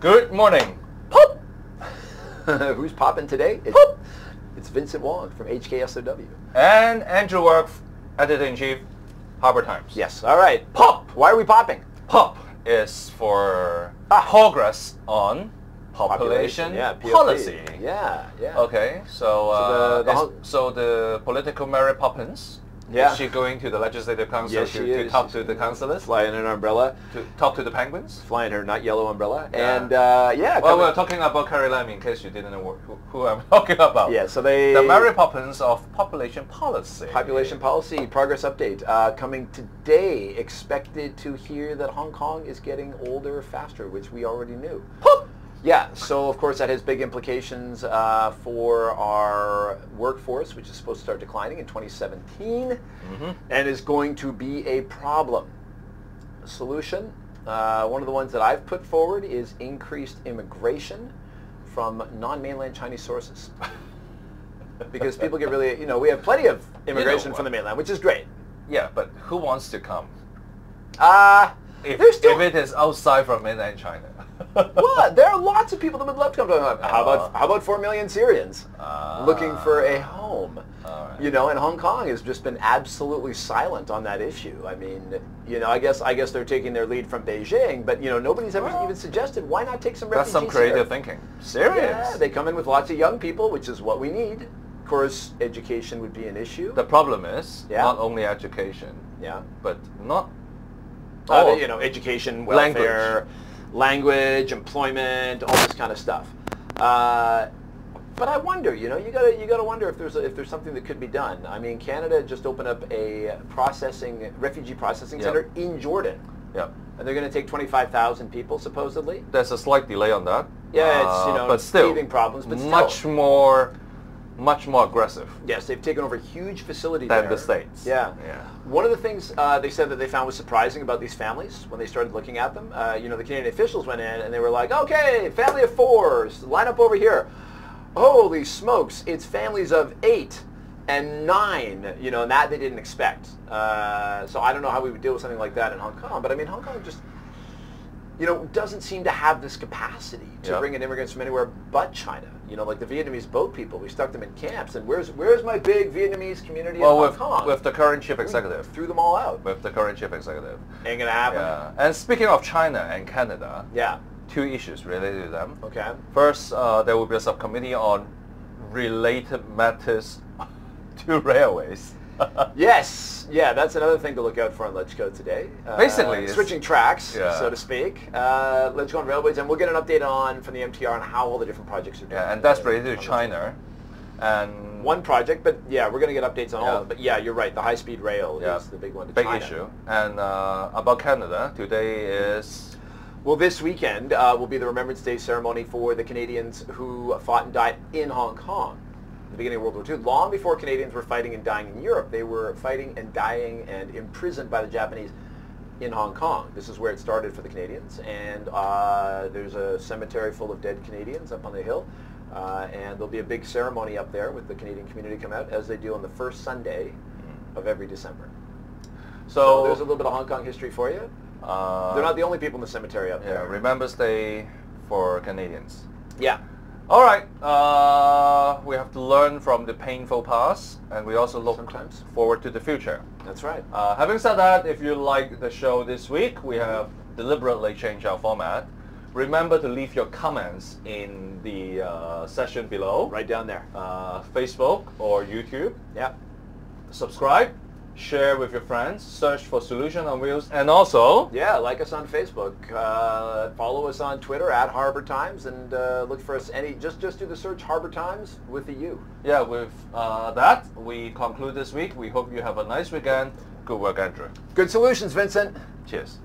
Good morning. Pop! Who's popping today? It's, Pop! it's Vincent Wong from HKSOW. And Andrew Work, Editor-in-Chief, Harbour Times. Yes. All right. Pop. Why are we popping? POP is for Ah. progress on population, Yeah. Policy. Yeah. Yeah. Okay, so, uh, the- the so the political Mary Poppins, Yeah. is she going to the Legislative Council Yes, to, to talk She's to the councillors, Flying an umbrella. to talk to the penguins? Flying her not yellow umbrella. Yeah. And uh, yeah. Well, we're talking about Carrie Lam in case you didn't know who, who I'm talking about. Yeah. So they. The Mary Poppins of population policy. Population policy progress update uh, coming today. Expected to hear that Hong Kong is getting older faster, which we already knew. Yeah, so of course that has big implications uh, for our workforce, which is supposed to start declining in 2017, Mhm. and is going to be a problem. Solution, uh, one of the ones that I've put forward is increased immigration from non-mainland Chinese sources. because people get really, you know, we have plenty of immigration from the mainland, which is great. Yeah, but who wants to come? Uh, If, still, if it is outside from mainland China. Well, there are lots of people that would love to come to Hong Kong. How about Uh, how about four million Syrians Ah. looking for a home? Alright. You know, and Hong Kong has just been absolutely silent on that issue. I mean, you know, I guess I guess they're taking their lead from Beijing, but you know, nobody's ever Well, even suggested why not take some That's refugees some creative here? thinking. Serious? Yeah, they come in with lots of young people, which is what we need. Of course, education would be an issue. the problem is Yeah. not only education, yeah. but not Uh, you know, education, welfare, language. Employment, all this kind of stuff. Uh, but I wonder, you know, you gotta you gotta wonder if there's a, if there's something that could be done. I mean, Canada just opened up a processing refugee processing Yep. center in Jordan, yeah. and they're going to take 25,000 people supposedly. There's a slight delay on that. Yeah, it's, you Uh, know, but still, problems, but still. much more, much more aggressive Yes, they've taken over huge facilities than there. the states. Yeah. Yeah. One of the things uh, they said that they found was surprising about these families when they started looking at them, uh, you know, the Canadian officials went in and they were like, okay, family of fours, line up over here. Holy smokes, it's families of eight and nine, you know, and that they didn't expect. Uh, so I don't know how we would deal with something like that in Hong Kong, but I mean, Hong Kong just, you know, doesn't seem to have this capacity to Yeah. bring in immigrants from anywhere but China. You know, like the Vietnamese boat people, we stuck them in camps, and where's where's my big Vietnamese community Well, in with, Hong Kong? with the current chief executive, threw them all out. with the current chief executive. Ain't gonna happen. Yeah. And speaking of China and Canada, Yeah. two issues related to them. Okay. First, uh, there will be a subcommittee on related matters to railways. Yes. Yeah, that's another thing to look out for on Let's today. Uh, Basically, switching tracks, Yeah. so to speak. Uh, Let's Go on railways, and we'll get an update on from the MTR on how all the different projects are doing. yeah, and that's related to China. And One project, but yeah, we're going to get updates on all of them. But yeah, you're right. The high-speed rail Yeah. is the big one to big China. issue. And uh, about Canada, today is Well, this weekend uh, will be the Remembrance Day ceremony for the Canadians who fought and died in Hong Kong the beginning of World War II. Long before Canadians were fighting and dying in Europe, they were fighting and dying and imprisoned by the Japanese in Hong Kong. This is where it started for the Canadians, and uh, there's a cemetery full of dead Canadians up on the hill. Uh, and there'll be a big ceremony up there with the Canadian community come out, as they do on the first Sunday of every December. So, so. there's a little bit of Hong Kong history for you. uh, They're not the only people in the cemetery up yeah, there. Remembrance Day for Canadians. Yeah. All right, uh, we have to learn from the painful past, and we also look Sometimes. forward to the future. That's right. Uh, having said that, if you like the show this week, we have deliberately changed our format. Remember to leave your comments in the uh, session below, Right down there. uh, Facebook or YouTube. Yeah. Subscribe, share with your friends, search for Solution on Wheels, and also Yeah, like us on Facebook. Uh, follow us on Twitter at Harbour Times and uh, look for us any just just do the search Harbour Times with the U. yeah, with uh, that we conclude this week. We hope you have a nice weekend. Good work, Andrew. Good solutions, Vincent. Cheers.